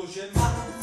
to, że mam